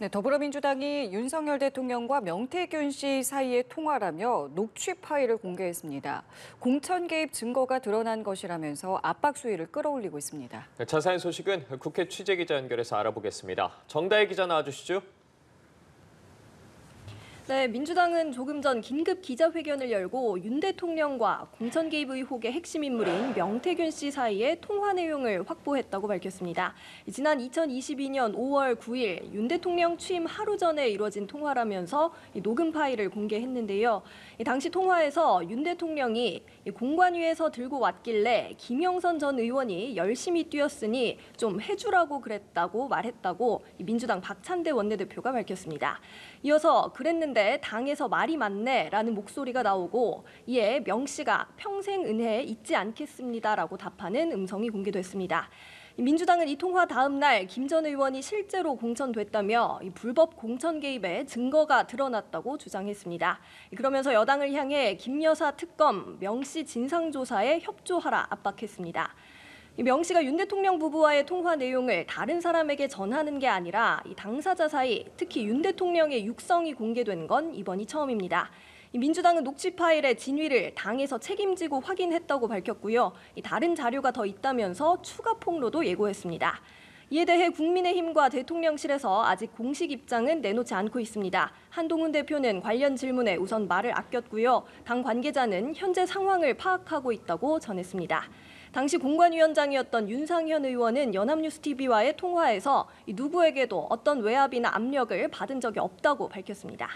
네, 더불어민주당이 윤석열 대통령과 명태균 씨 사이의 통화라며 녹취 파일을 공개했습니다. 공천 개입 증거가 드러난 것이라면서 압박 수위를 끌어올리고 있습니다. 네, 자세한 소식은 국회 취재기자 연결해서 알아보겠습니다. 정다혜 기자 나와주시죠. 네, 민주당은 조금 전 긴급 기자회견을 열고 윤 대통령과 공천 개입 의혹의 핵심 인물인 명태균 씨 사이의 통화 내용을 확보했다고 밝혔습니다. 지난 2022년 5월 9일 윤 대통령 취임 하루 전에 이루어진 통화라면서 녹음 파일을 공개했는데요. 당시 통화에서 윤 대통령이 공관 위에서 들고 왔길래 김영선 전 의원이 열심히 뛰었으니 좀 해주라고 그랬다고 말했다고 민주당 박찬대 원내대표가 밝혔습니다. 이어서 그랬는데 당에서 말이 많네라는 목소리가 나오고 이에 명 씨가 평생 은혜에 잊지 않겠습니다라고 답하는 음성이 공개됐습니다. 민주당은 이 통화 다음 날 김 전 의원이 실제로 공천됐다며 불법 공천 개입의 증거가 드러났다고 주장했습니다. 그러면서 여당을 향해 김 여사 특검 명씨 진상조사에 협조하라 압박했습니다. 명 씨가 윤 대통령 부부와의 통화 내용을 다른 사람에게 전하는 게 아니라 이 당사자 사이 특히 윤 대통령의 육성이 공개된 건 이번이 처음입니다. 민주당은 녹취 파일의 진위를 당에서 책임지고 확인했다고 밝혔고요. 다른 자료가 더 있다면서 추가 폭로도 예고했습니다. 이에 대해 국민의힘과 대통령실에서 아직 공식 입장은 내놓지 않고 있습니다. 한동훈 대표는 관련 질문에 우선 말을 아꼈고요. 당 관계자는 현재 상황을 파악하고 있다고 전했습니다. 당시 공관위원장이었던 윤상현 의원은 연합뉴스TV와의 통화에서 누구에게도 어떤 외압이나 압력을 받은 적이 없다고 밝혔습니다.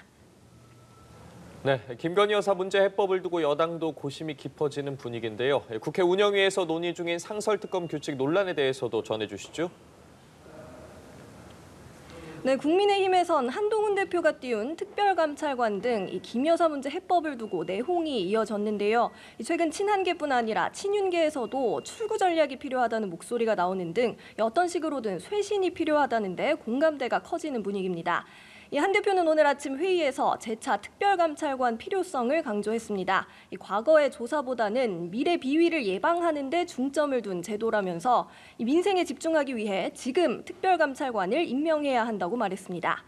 네, 김건희 여사 문제 해법을 두고 여당도 고심이 깊어지는 분위기인데요. 국회 운영위에서 논의 중인 상설특검 규칙 논란에 대해서도 전해주시죠. 네, 국민의힘에선 한동훈 대표가 띄운 특별감찰관 등김 여사 문제 해법을 두고 내홍이 이어졌는데요. 최근 친한계뿐 아니라 친윤계에서도 출구 전략이 필요하다는 목소리가 나오는 등 어떤 식으로든 쇄신이 필요하다는데 공감대가 커지는 분위기입니다. 한 대표는 오늘 아침 회의에서 재차 특별감찰관 필요성을 강조했습니다. 과거의 조사보다는 미래 비위를 예방하는 데 중점을 둔 제도라면서 민생에 집중하기 위해 지금 특별감찰관을 임명해야 한다고 말했습니다.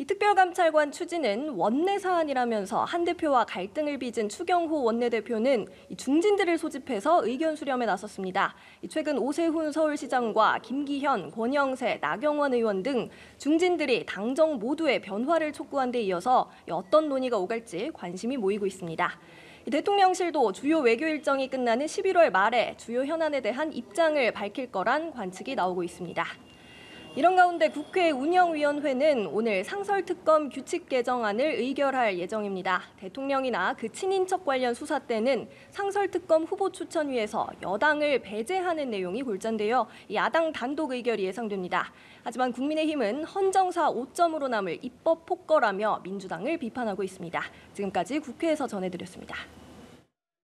이 특별감찰관 추진은 원내 사안이라면서 한 대표와 갈등을 빚은 추경호 원내대표는 중진들을 소집해서 의견 수렴에 나섰습니다. 최근 오세훈 서울시장과 김기현, 권영세, 나경원 의원 등 중진들이 당정 모두의 변화를 촉구한 데 이어서 어떤 논의가 오갈지 관심이 모이고 있습니다. 대통령실도 주요 외교 일정이 끝나는 11월 말에 주요 현안에 대한 입장을 밝힐 거란 관측이 나오고 있습니다. 이런 가운데 국회 운영위원회는 오늘 상설특검 규칙 개정안을 의결할 예정입니다. 대통령이나 그 친인척 관련 수사 때는 상설특검 후보 추천위에서 여당을 배제하는 내용이 골자인데요. 야당 단독 의결이 예상됩니다. 하지만 국민의힘은 헌정사 5점으로 남을 입법 폭거라며 민주당을 비판하고 있습니다. 지금까지 국회에서 전해드렸습니다.